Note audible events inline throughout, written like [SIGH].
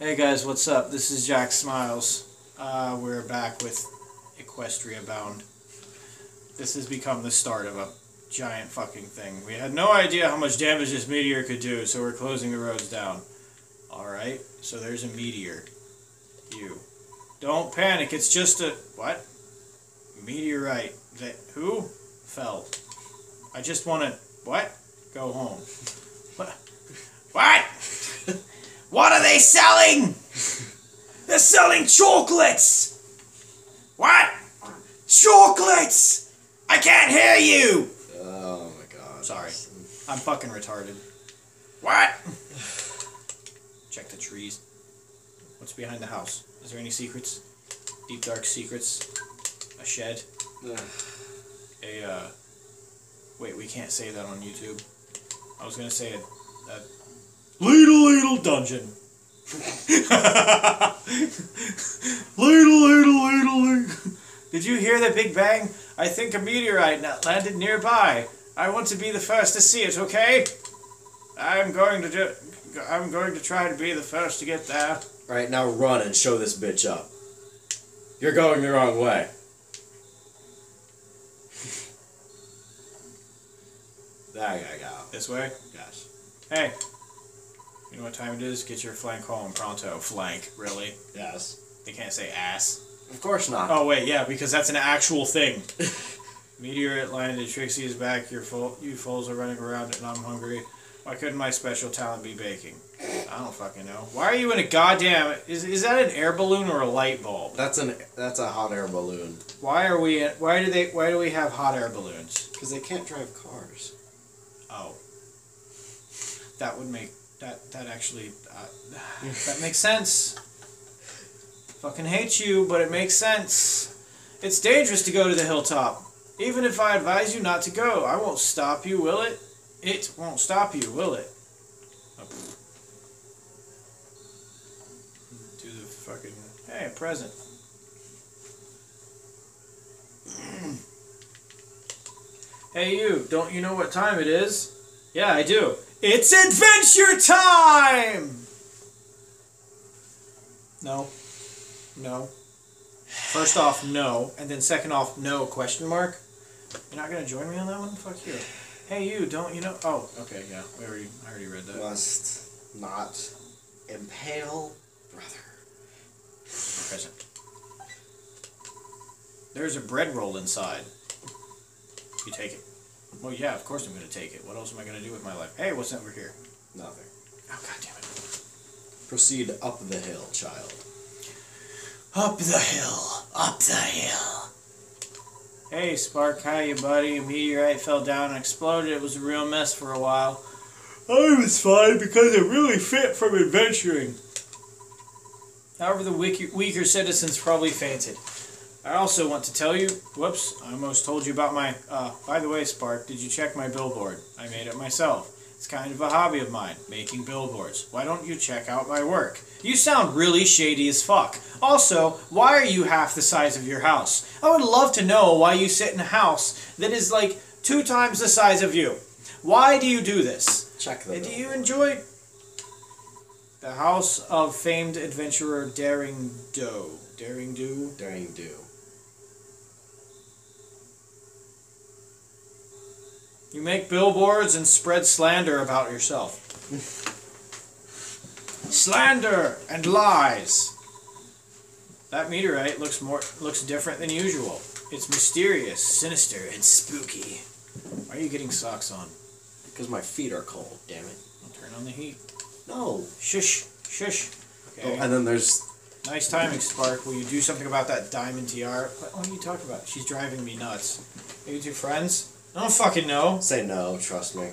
Hey guys, what's up? This is Jack Smiles. Uh, we're back with Equestria Bound. This has become the start of a giant fucking thing. We had no idea how much damage this meteor could do, so we're closing the roads down. Alright, so there's a meteor. You. Don't panic, it's just a. What? Meteorite. That. Who? Fell. I just want to. What? Go home. [LAUGHS] What? What? What are they selling? They're selling chocolates. What? Chocolates. I can't hear you. Oh my god. Sorry. I'm fucking retarded. What? Check the trees. What's behind the house? Is there any secrets? Deep dark secrets? A shed? Ugh. A uh Wait, we can't say that on YouTube. I was gonna say a, a Ladle Ladle Dungeon. [LAUGHS] ladle Ladle Ladle Ladle. Did you hear the Big Bang? I think a meteorite na- landed nearby. I want to be the first to see it, okay? I'm going to do I'm going to try to be the first to get there. Right now, run and show this bitch up. You're going the wrong way. there you go. This way? Yes. Hey. You know what time it is? Get your flank home pronto. Flank, really? Yes. They can't say ass. Of course not. Oh wait, yeah, because that's an actual thing. [LAUGHS] Meteorite landed. Trixie is back. Your fo- you fools are running around, and I'm hungry. Why couldn't my special talent be baking? I don't fucking know. Why are you in a goddamn? Is is that an air balloon or a light bulb? That's an that's a hot air balloon. Why are we? In, why do they? Why do we have hot air balloons? Because they can't drive cars. Oh, that would make that that actually uh, that makes sense. Fucking hate you, but it makes sense. It's dangerous to go to the hilltop. Even if I advise you not to go, I won't stop you, will it? It won't stop you, will it? Do the fucking hey a present. [CLEARS THROAT] hey you, don't you know what time it is? Yeah, I do. It's adventure time! No. No. First off, no. And then second off, no, question mark. You're not gonna join me on that one? Fuck you. Hey you, don't you know oh, okay, yeah. We already I already read that. Must not impale brother. Present. There's a bread roll inside. You take it. Well yeah, of course I'm gonna take it. What else am I gonna do with my life? Hey, what's over here? Nothing. Oh god damn it. Proceed up the hill, child. Up the hill, up the hill. Hey, Spark, how you, buddy? A meteorite fell down and exploded. It was a real mess for a while. I was fine because it really fit from adventuring. However, the weaker, weaker citizens probably fainted. I also want to tell you, whoops, I almost told you about my, uh, by the way, Spark, did you check my billboard? I made it myself. It's kind of a hobby of mine, making billboards. Why don't you check out my work? You sound really shady as fuck. Also, why are you half the size of your house? I would love to know why you sit in a house that is like two times the size of you. Why do you do this? Check the do you enjoy the house of famed adventurer Daring Doe? Daring Do? Daring do. You make billboards and spread slander about yourself. slander and lies. That meteorite looks more looks different than usual. It's mysterious, sinister, and spooky. Why are you getting socks on? Because my feet are cold, damn it. I'll turn on the heat. No. Shush, shush. Oh, Okay. and then there's Nice timing, Spark. Will you do something about that diamond tiara? What, what are you talking about? She's driving me nuts. Are you two friends? I don't fucking know. say no, trust me.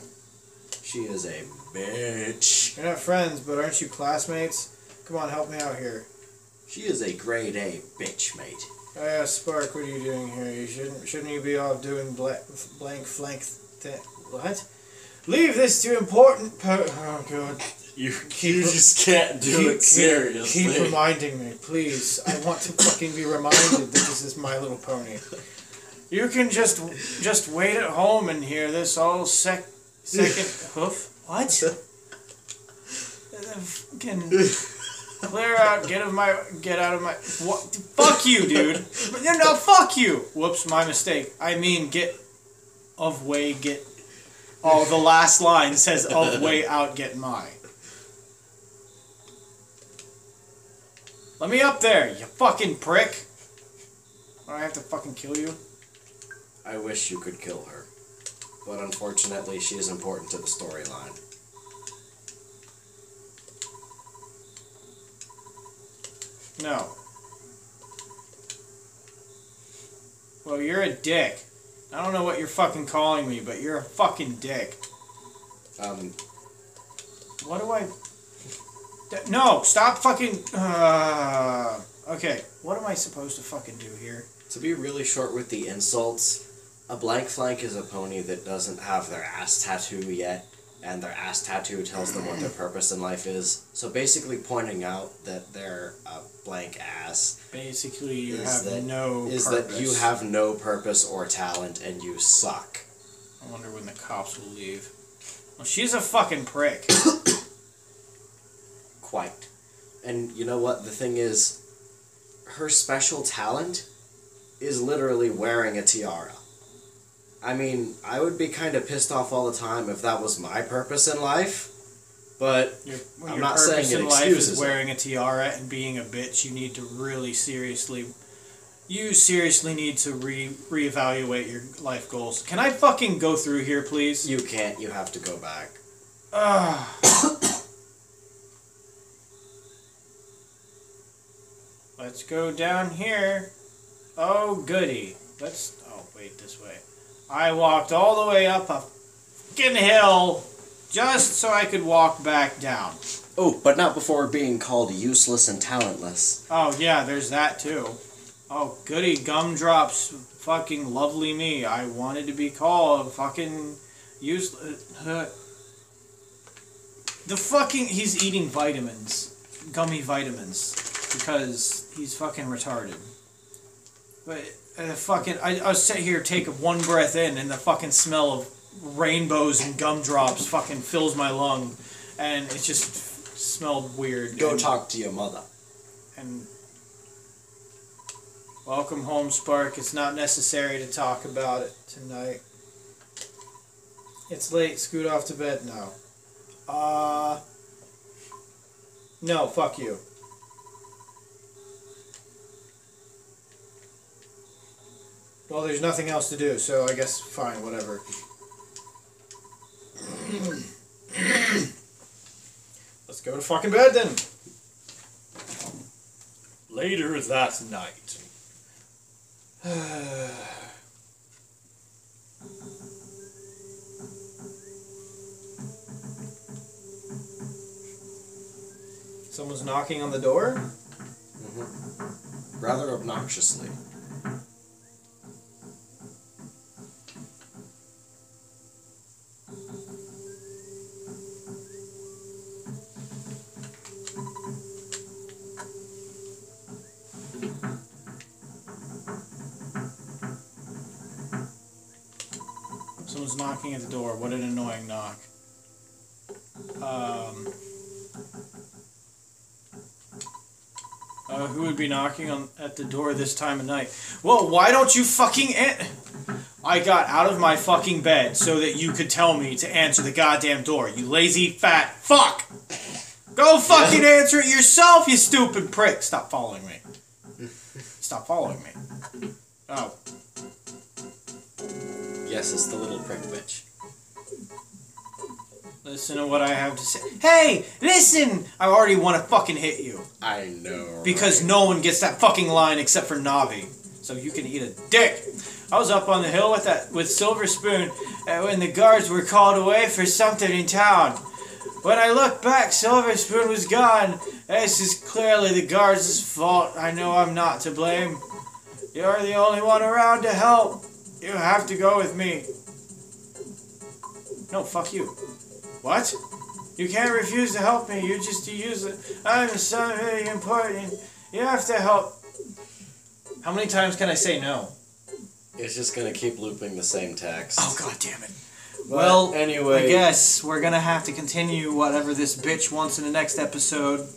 She is a bitch. You're not friends, but aren't you classmates? Come on, help me out here. She is a grade A bitch, mate. Oh yeah, Spark, what are you doing here? You shouldn't shouldn't you be off doing blank blank flank th- what? Leave this to important per- oh god. You, Keep- you just can't do keep, it seriously. Keep reminding me, please. I want to fucking be reminded that this is My Little Pony. You can just just wait at home and hear this all sec second [LAUGHS] hoof. What? Fucking [LAUGHS] Clear out. Get of my. Get out of my. What? Fuck you, dude. No, no, fuck you. Whoops, my mistake. I mean, get of way. Get. Oh, the last line says of way out. Get my. Let me up there, you fucking prick. I have to fucking kill you? I wish you could kill her. But unfortunately, she is important to the storyline. No. Well, you're a dick. I don't know what you're fucking calling me, but you're a fucking dick. Um, What do I. No, stop fucking. Uh, okay, what am I supposed to fucking do here? to be really short with the insults, a blank flank is a pony that doesn't have their ass tattoo yet, and their ass tattoo tells them what their [CLEARS THROAT] purpose in life is. So basically, pointing out that they're a blank ass Basically, you Is have that- no is purpose. that you have no purpose or talent and you suck. I wonder when the cops will leave. Well, she's a fucking prick. [COUGHS] Quite. And you know what? The thing is, her special talent is literally wearing a tiara. I mean, I would be kind of pissed off all the time if that was my purpose in life, but Your, when I'm your not saying it in life excuses is wearing a tiara and being a bitch. You need to really seriously. You seriously need to re reevaluate your life goals. Can I fucking go through here, please? you can't, you have to go back. Ah. Ugh. [COUGHS] Let's go down here. Oh, goody. Let's. Oh, wait, this way. I walked all the way up a fucking hill just so I could walk back down. Oh, but not before being called useless and talentless. Oh, yeah, there's that too. Oh, goody. Gumdrops. Fucking lovely me. I wanted to be called fucking useless. Uh, the fucking. He's eating vitamins. Gummy vitamins. Because he's fucking retarded. But uh, fucking. I, I was sit here, take one breath in, and the fucking smell of rainbows and gumdrops fucking fills my lung. And it just smelled weird. Go and- talk to your mother. and welcome home, Spark. It's not necessary to talk about it tonight. It's late. Scoot off to bed now. Uh. No, fuck you. Well, there's nothing else to do, so I guess fine, whatever. Let's go to fucking bed then. Later that night. [SIGHS] Someone's knocking on the door? Mm-hmm. Rather obnoxiously. Knocking at the door. What an annoying knock. Um. Uh, who would be knocking on at the door this time of night? Well, why don't you fucking an- I got out of my fucking bed so that you could tell me to answer the goddamn door. You lazy fat fuck. Go fucking answer it yourself, you stupid prick. Stop following me. Stop following me. Oh, Yes, it's the little prick bitch. Listen to what I have to say. Hey, listen! I already want to fucking hit you. I know. Because right? no one gets that fucking line except for Navi. So you can eat a dick. I was up on the hill with that with Silver Spoon uh, when the guards were called away for something in town. When I looked back, Silver Spoon was gone. This is clearly the guards' fault. I know I'm not to blame. You're the only one around to help. You have to go with me. No, fuck you. What? You can't refuse to help me. You just use it. I'm so very important. You have to help. How many times can I say no? It's just gonna keep looping the same text. Oh god damn it. But well, anyway, I guess we're gonna have to continue whatever this bitch wants in the next episode.